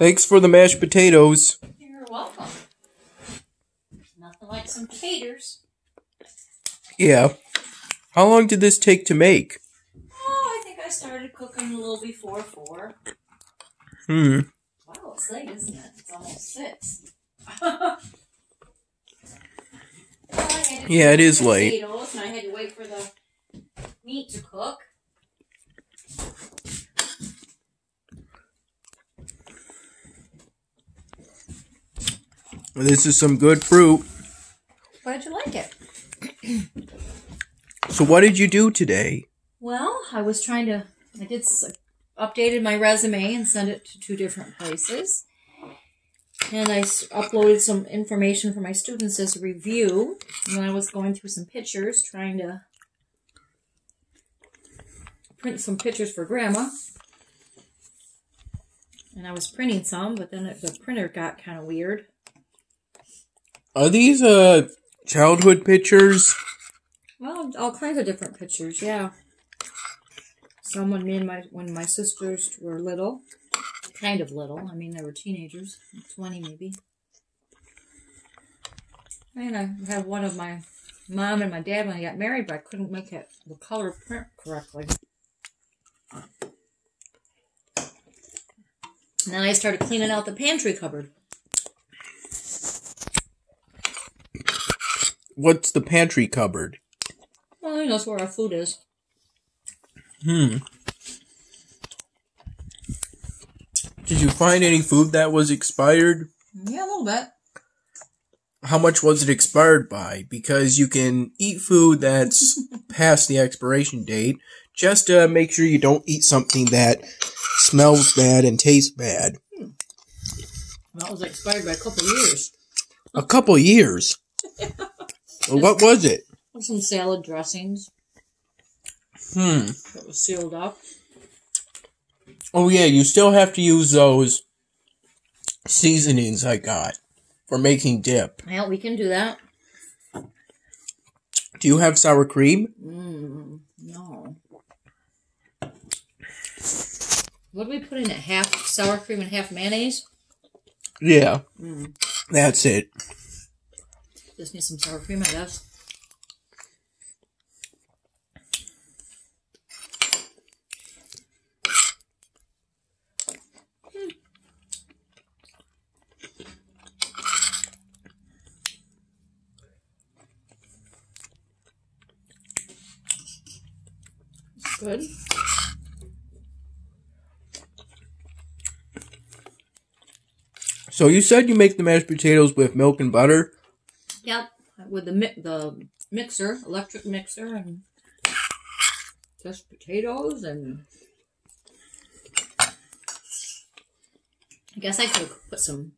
Thanks for the mashed potatoes. You're welcome. Nothing like some taters. Yeah. How long did this take to make? Oh, I think I started cooking a little before four. Hmm. Wow, it's late, isn't it? It's almost six. Well, I had to Yeah, it cook late. Potatoes, and I had to wait for the meat to cook. This is some good fruit. Why did you like it? So what did you do today? Well, I was trying to. I did updated my resume and sent it to two different places, and I s- uploaded some information for my students as a review. And I was going through some pictures, trying to print some pictures for Grandma. And I was printing some, but then it, the printer got kind of weird. Are these uh childhood pictures? Well, all kinds of different pictures, yeah. Some when me and my when my sisters were little, kind of little. I mean, they were teenagers, twenty maybe. And I have one of my mom and my dad when I got married, but I couldn't make it the color print correctly. And then I started cleaning out the pantry cupboard. What's the pantry cupboard? Well, you know, that's where our food is. Hmm. Did you find any food that was expired? Yeah, a little bit. How much was it expired by? Because you can eat food that's past the expiration date. Just to make sure you don't eat something that smells bad and tastes bad. Well, it was expired by a couple years. A couple years. What was it? Some salad dressings Hmm. that was sealed up. Oh yeah, you still have to use those seasonings I got for making dip. Well, we can do that. Do you have sour cream? Mm, no. What do we put in it? Half sour cream and half mayonnaise? Yeah. Mm. That's it. Just need some sour cream, I guess. Good. So you said you make the mashed potatoes with milk and butter? Yep, with the mi- the mixer, electric mixer, and just potatoes, and I guess I could put some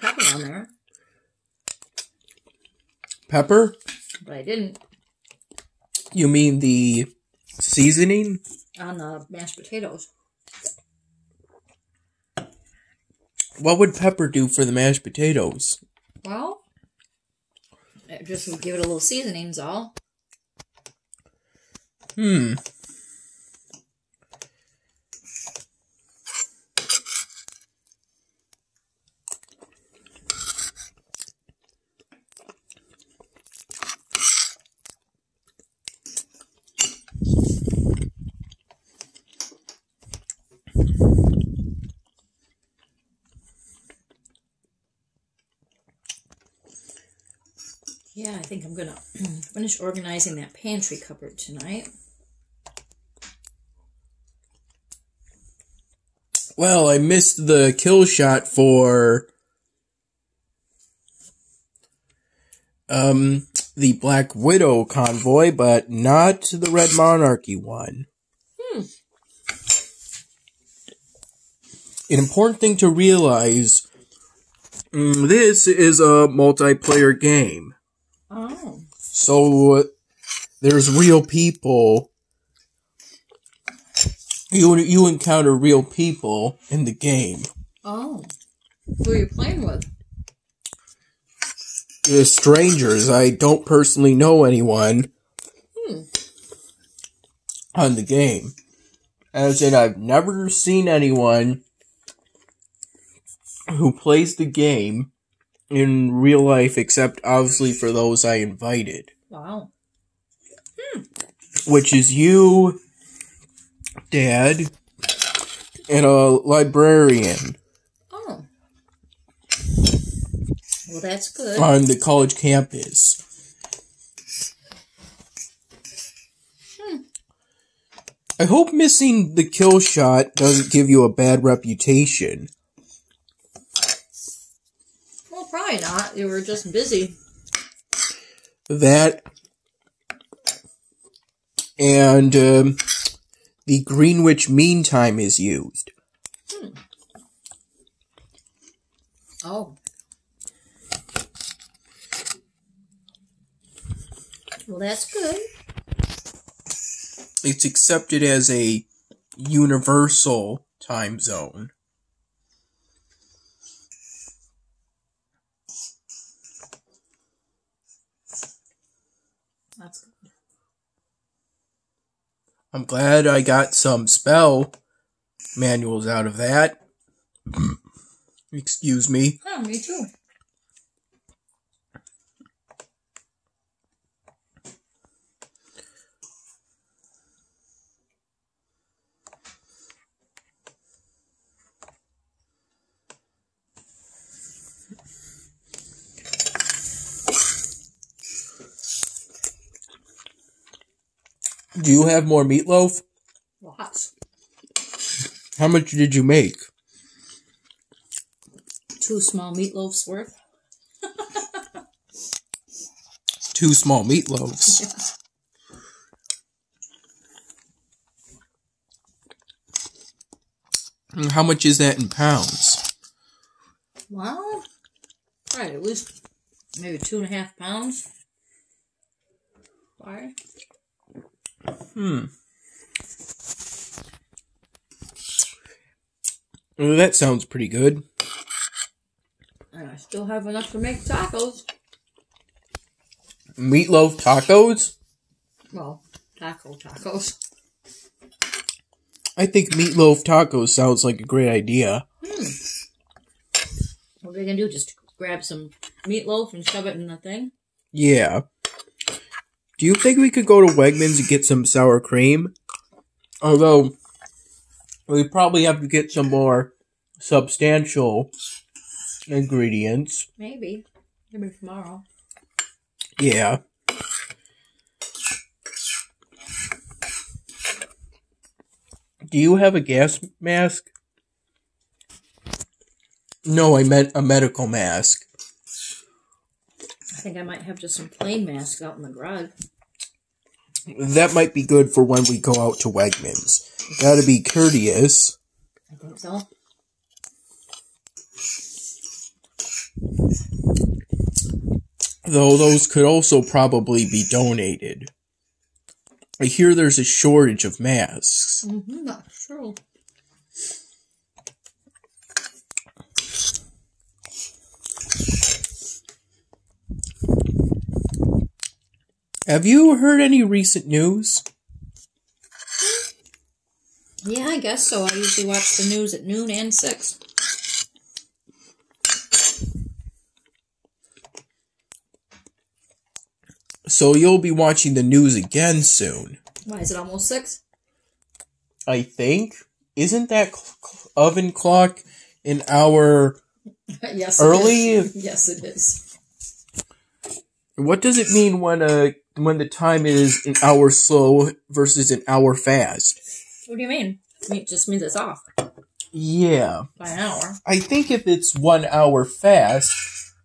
pepper on there, Pepper? but I didn't You mean the seasoning? on the mashed potatoes. What would pepper do for the mashed potatoes? Well, just give it a little seasoning's all. Hmm. Yeah, I think I'm gonna finish organizing that pantry cupboard tonight. Well, I missed the kill shot for um the Black Widow convoy, but not the Red Monarchy one. Hmm. An important thing to realize mm, this is a multiplayer game. Oh, So there's real people. You you encounter real people in the game. oh, who are you playing with? The strangers. I don't personally know anyone Hmm. on the game. As in, I've never seen anyone who plays the game in real life, except obviously for those I invited, Wow. Hmm. which is you, Dad, and a librarian Oh. Well, that's good. on the college campus. Hmm. I hope missing the kill shot doesn't give you a bad reputation. Probably not. You were just busy. That and um, the Greenwich Mean Time is used. Oh. Well, that's good. It's accepted as a universal time zone. I'm glad I got some spell manuals out of that. Excuse me. Oh, me too. Do you have more meatloaf? Lots. How much did you make? Two small meatloafs worth. Two small meatloaves. And How much is that in pounds? Well, right, at least maybe two and a half pounds. Why? Hmm. Well, that sounds pretty good. And I still have enough to make tacos. Meatloaf tacos? Well, taco tacos. I think meatloaf tacos sounds like a great idea. Hmm. What are they gonna do? Just grab some meatloaf and shove it in the thing? Yeah. Do you think we could go to Wegmans and get some sour cream? Although, we probably have to get some more substantial ingredients. Maybe. Maybe tomorrow. Yeah. Do you have a gas mask? No, I meant a medical mask. I think I might have just some plain masks out in the garage. That might be good for when we go out to Wegmans. Gotta be courteous. I think so. Though those could also probably be donated. I hear there's a shortage of masks. Mm-hmm, that's true. Have you heard any recent news? Yeah, I guess so. I usually watch the news at noon and six. So you'll be watching the news again soon. Why is it almost six? I think. Isn't that oven clock an hour yes. Early? It is. Yes, it is. What does it mean when uh when the time is an hour slow versus an hour fast? What do you mean? It just means it's off Yeah. by an hour. I think if it's one hour fast,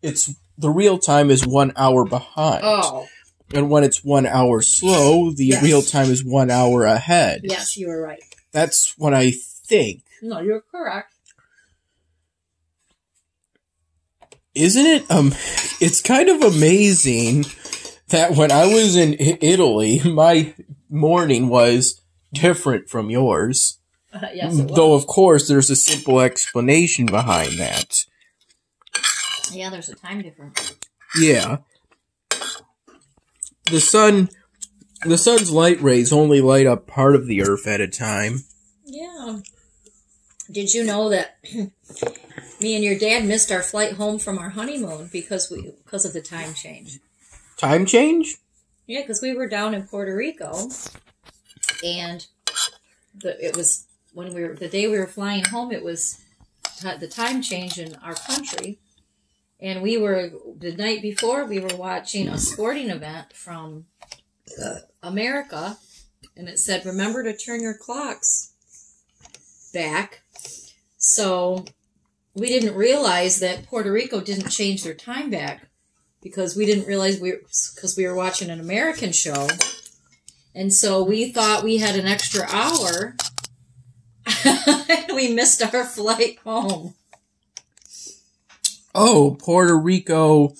it's the real time is one hour behind. Oh, And when it's one hour slow, the Yes. real time is one hour ahead. yes, you were right. That's what I think. No, you're correct. Isn't it um it's kind of amazing that when I was in Italy, my morning was different from yours. yes, it was. Though of course there's a simple explanation behind that. Yeah, there's a time difference. Yeah. The sun the sun's light rays only light up part of the earth at a time. Yeah. Did you know that me and your dad missed our flight home from our honeymoon because we because of the time change? Time change? Yeah, because we were down in Puerto Rico, and the it was when we were the day we were flying home. It was the time change in our country, and we were the night before we were watching a sporting event from uh, America, and it said, "Remember to turn your clocks back." So we didn't realize that Puerto Rico didn't change their time back because we didn't realize we because we were watching an American show, and so we thought we had an extra hour. we missed our flight home. Oh, Puerto Rico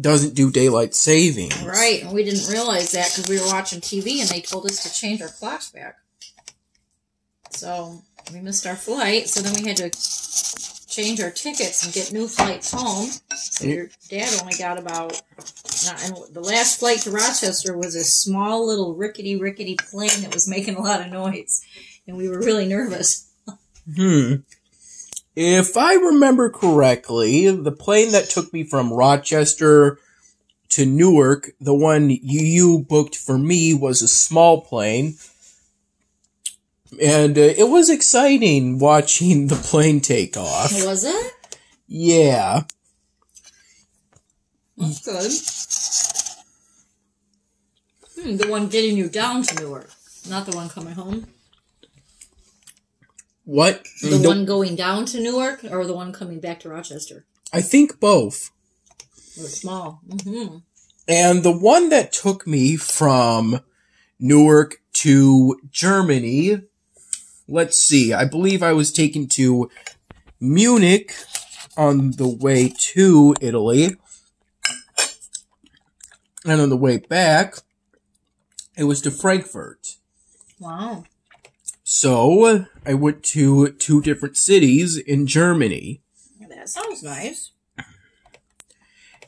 doesn't do daylight savings. Right, and we didn't realize that because we were watching TV and they told us to change our clocks back. So we missed our flight, so then we had to change our tickets and get new flights home. So your dad only got about. Not, and the last flight to Rochester was a small little rickety rickety plane that was making a lot of noise, and we were really nervous. Hmm. If I remember correctly, the plane that took me from Rochester to Newark, the one you booked for me was a small plane. And uh, it was exciting watching the plane take off. Was it? Yeah. That's good. Hmm, the one getting you down to Newark, not the one coming home. What? The The- one going down to Newark or the one coming back to Rochester? I think both. Or small. hmm And the one that took me from Newark to Germany, let's see, I believe I was taken to Munich on the way to Italy. And on the way back, it was to Frankfurt. Wow. So I went to two different cities in Germany. That sounds nice.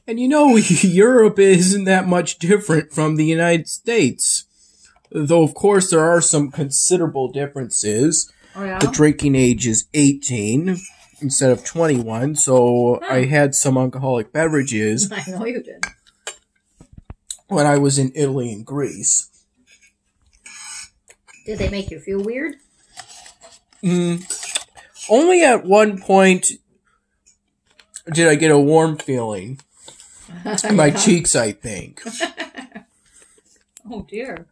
And you know, Europe isn't that much different from the United States. Though, of course, there are some considerable differences. Oh, yeah? The drinking age is 18 instead of 21, so Hmm. I had some alcoholic beverages I know you did. when I was in Italy and Greece. Did they make you feel weird? Mm, only at one point did I get a warm feeling in my cheeks, I think. Oh, dear.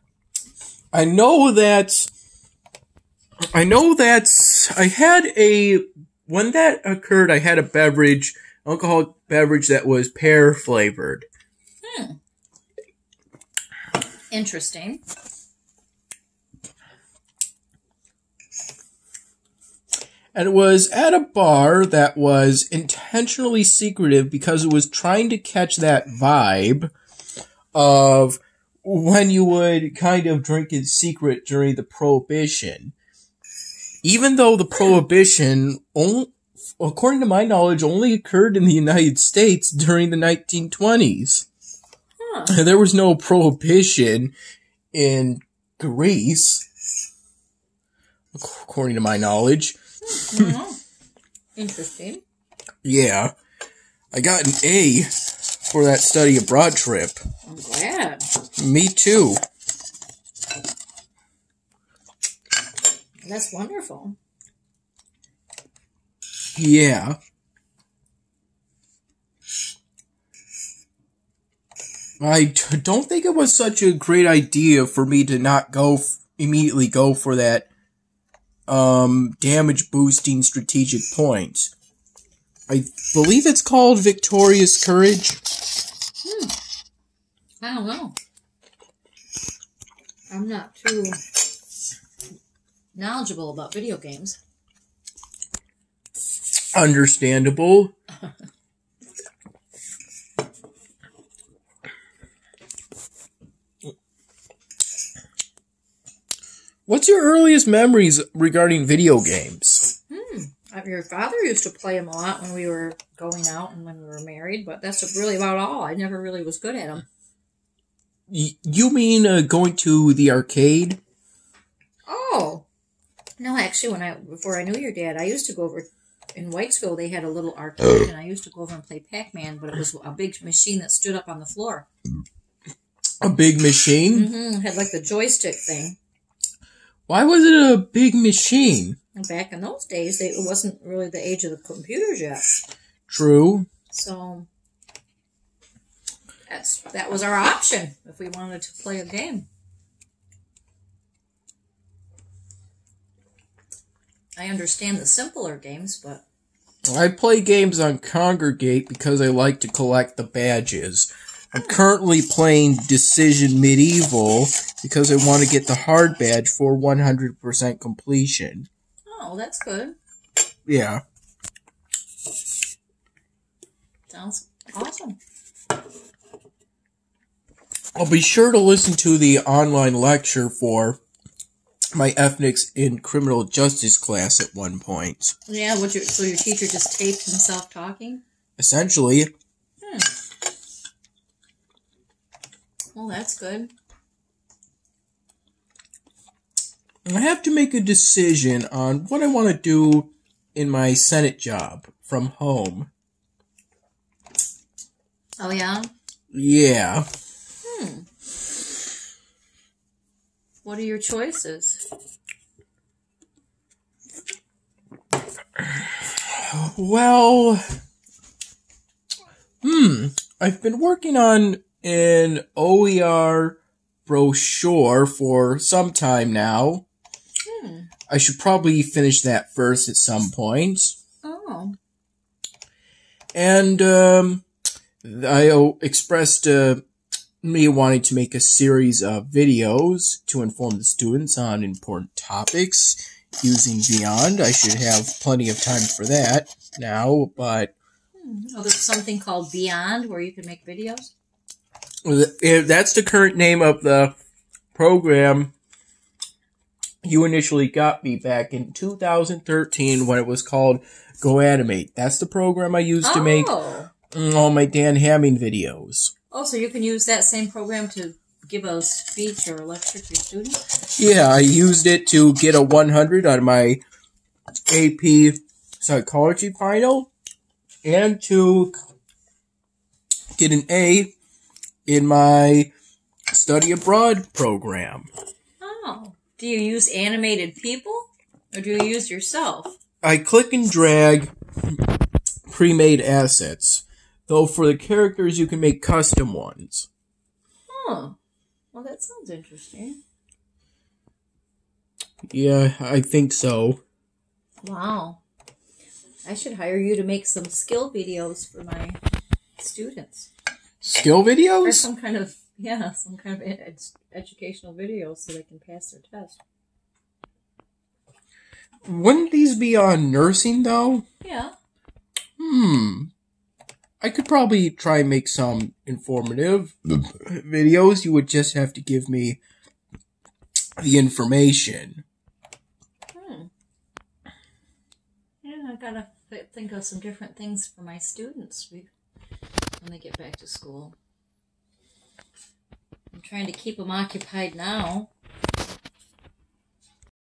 I know that I know that I had a when that occurred I had a beverage alcoholic beverage that was pear flavored. Hmm. Interesting. And it was at a bar that was intentionally secretive because it was trying to catch that vibe of when you would kind of drink in secret during the prohibition. Even though the prohibition, only, according to my knowledge, only occurred in the United States during the 1920s. Huh. There was no prohibition in Greece, according to my knowledge. Mhm. Interesting. Yeah. I got an A for that study abroad trip. I'm glad. Me too. That's wonderful. Yeah. I t- don't think it was such a great idea for me to not go f- immediately go for that um damage boosting strategic point. I believe it's called Victorious Courage. Hmm. I don't know. I'm not too knowledgeable about video games. Understandable. What's your earliest memories regarding video games? Uh, Your father used to play them a lot when we were going out and when we were married, but that's really about all. I never really was good at them. You mean uh, going to the arcade? Oh, No, actually, when I before I knew your dad, I used to go over in Whitesville. They had a little arcade, and I used to go over and play Pac Man. But it was a big machine that stood up on the floor. A big machine? Mm-hmm. Had like the joystick thing. Why was it a big machine? And back in those days, they, it wasn't really the age of the computers yet. True. So that's that was our option if we wanted to play a game. I understand the simpler games, but I play games on Kongregate because I like to collect the badges. I'm oh. currently playing Decision Medieval because I want to get the hard badge for 100% completion. Oh, that's good. Yeah. Sounds awesome. I'll be sure to listen to the online lecture for my ethics in criminal justice class at one point. Yeah, what your so your teacher just taped himself talking? Essentially, hmm. Well, that's good. I have to make a decision on what I want to do in my Senate job from home. Oh yeah. Yeah. Hmm. What are your choices? Well, hmm. I've been working on an OER brochure for some time now. Hmm. I should probably finish that first at some point. Oh. And um, I expressed uh, me wanting to make a series of videos to inform the students on important topics using Vyond. I should have plenty of time for that now, but Oh, there's something called Vyond where you can make videos. th- that's the current name of the program you initially got me back in 2013 when it was called Go Animate. That's the program I used to make Oh. all my Dan Hamming videos. Oh, so you can use that same program to give a speech or a lecture to your students? Yeah, I used it to get a 100 on my AP psychology final and to get an A in my study abroad program. Do you use animated people? Or do you use yourself? I click and drag pre-made assets, though for the characters you can make custom ones. Huh. Well, that sounds interesting. Yeah, I think so. Wow. I should hire you to make some skill videos for my students. Skill videos? Or videos? some kind of, yeah, some kind of ed- educational video so they can pass their test. Wouldn't these be on nursing though? Yeah. Hmm. I could probably try and make some informative videos. You would just have to give me the information. Hmm. Yeah, I gotta th- think of some different things for my students when they get back to school. I'm trying to keep them occupied now